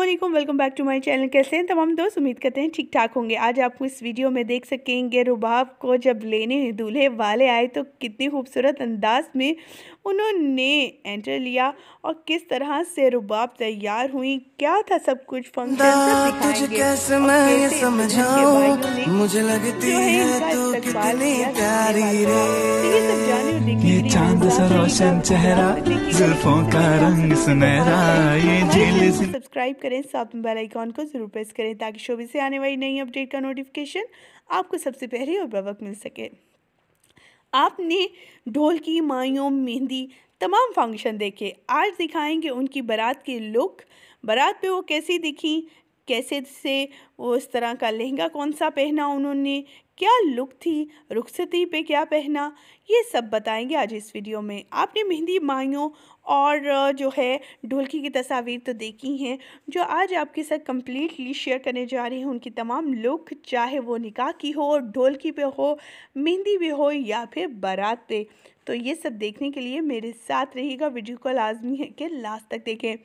Aslam welcome back to my channel कैसे हैं? तमाम दोस्त उम्मीद करते हैं ठीक ठाक होंगे। आज आपको इस वीडियो में देख सकेंगे रुबाब को जब लेने दूल्हे वाले आए तो कितनी खूबसूरत अंदाज में उन्होंने एंटर लिया और किस तरह से रुबाब तैयार हुई क्या था सब कुछ फ़ंक्शन मुझे लगती है तो कितनी प्यारी रे। ये चाँद सा रोशन चेहरा जुल्फों का रंग सुनहरा ये झील सब्सक्राइब करें साथ में बेल आइकॉन को ज़रूर प्रेस करें ताकि शोबे से आने वाली नई अपडेट का नोटिफिकेशन आपको सबसे पहले और बर मिल सके। आपने ढोल की माइयों मेहंदी तमाम फ़ंक्शन देखे। आज दिखाएँगे उनकी बारात की लुक बारात पे वो कैसी दिखी कैसे से वो इस तरह का लहंगा कौन सा पहना उन्होंने क्या लुक थी रुखसती पे क्या पहना, ये सब बताएँगे आज इस वीडियो में। आपने मेहंदी माइयों और जो है, ढोलकी की तस्वीर तो देखी हैं, जो आज आपके साथ कम्प्लीटली शेयर करने जा रही हूँ, उनकी तमाम लुक, चाहे वो निकाह की हो, ढोलकी पे हो, मेहंदी पे हो या फिर बारात। पे तो ये सब देखने के लिए मेरे साथ रहेगा वीडियो को लाजमी है कि लास्ट तक देखें।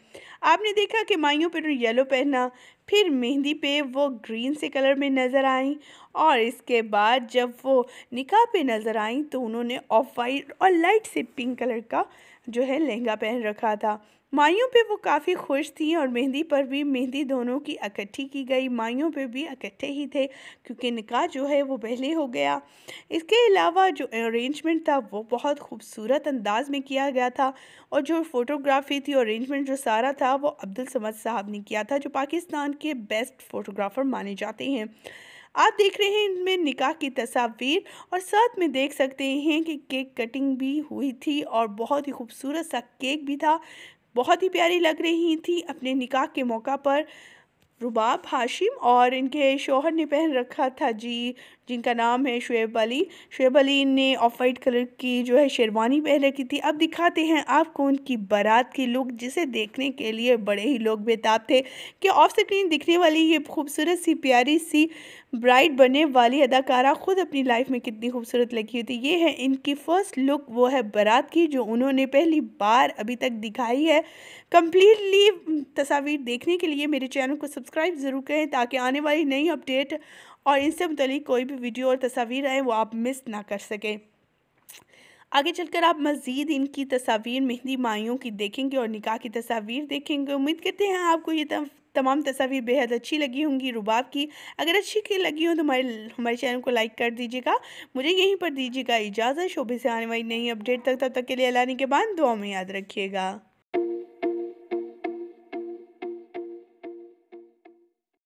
आपने देखा कि माइयों पर येलो पहना, फिर मेहंदी पे वो ग्रीन से कलर में नज़र आई और इसके बाद जब वो निकाह पे नज़र आई तो उन्होंने ऑफ़ वाइट और लाइट से पिंक कलर का जो है लहंगा पहन रखा था। माइयों पे वो काफ़ी खुश थी और मेहंदी पर भी मेहंदी दोनों की इकट्ठी की गई। माइयों पे भी इकट्ठे ही थे, क्योंकि निकाह जो है वो पहले हो गया। इसके अलावा जो अरेंजमेंट था, वो बहुत खूबसूरत अंदाज में किया गया था और जो फ़ोटोग्राफी थी और अरेंजमेंट जो सारा था, वो अब्दुल समद साहब ने किया था, जो पाकिस्तान के बेस्ट फ़ोटोग्राफ़र माने जाते हैं। आप देख रहे हैं इनमें निकाह की तस्वीर और साथ में देख सकते हैं कि केक कटिंग भी हुई थी और बहुत ही खूबसूरत सा केक भी था। बहुत ही प्यारी लग रही थी। अपने निकाह के मौका पर रुबाब हाशिम और इनके शोहर ने पहन रखा था जी जिनका नाम है शुएब अली। शुएब अली ने ऑफ़ वाइट कलर की जो है शेरवानी पहन रखी थी। अब दिखाते हैं आपको उनकी बारात की लुक, जिसे देखने के लिए बड़े ही लोग बेताब थे कि ऑफ़ स्क्रीन दिखने वाली ये खूबसूरत सी, प्यारी सी, ब्राइट बनने वाली अदाकारा ख़ुद अपनी लाइफ में कितनी खूबसूरत लगी होती। ये है इनकी फ़र्स्ट लुक, वो है बारात की, जो उन्होंने पहली बार अभी तक दिखाई है। कम्प्लीटली तस्वीर देखने के लिए मेरे चैनल को सब्सक्राइब ज़रूर करें ताकि आने वाली नई अपडेट और इनसे मुतल कोई भी वीडियो और तस्वीर आए, वो आप मिस ना कर सकें। आगे चलकर आप मज़ीद इनकी तस्वीर, मेहंदी माइयों की देखेंगे और निकाह की तस्वीर देखेंगे। उम्मीद करते हैं आपको ये तमाम तस्वीर बेहद अच्छी लगी होंगी, रुबाब की। अगर अच्छी की लगी हो तो हमारे हमारे चैनल को लाइक कर दीजिएगा। मुझे यहीं पर दीजिएगा इजाज़त। शोभे से आने वाली नई अपडेट तक, तब तक के लिए लाने के बाद दुआ में याद रखिएगा।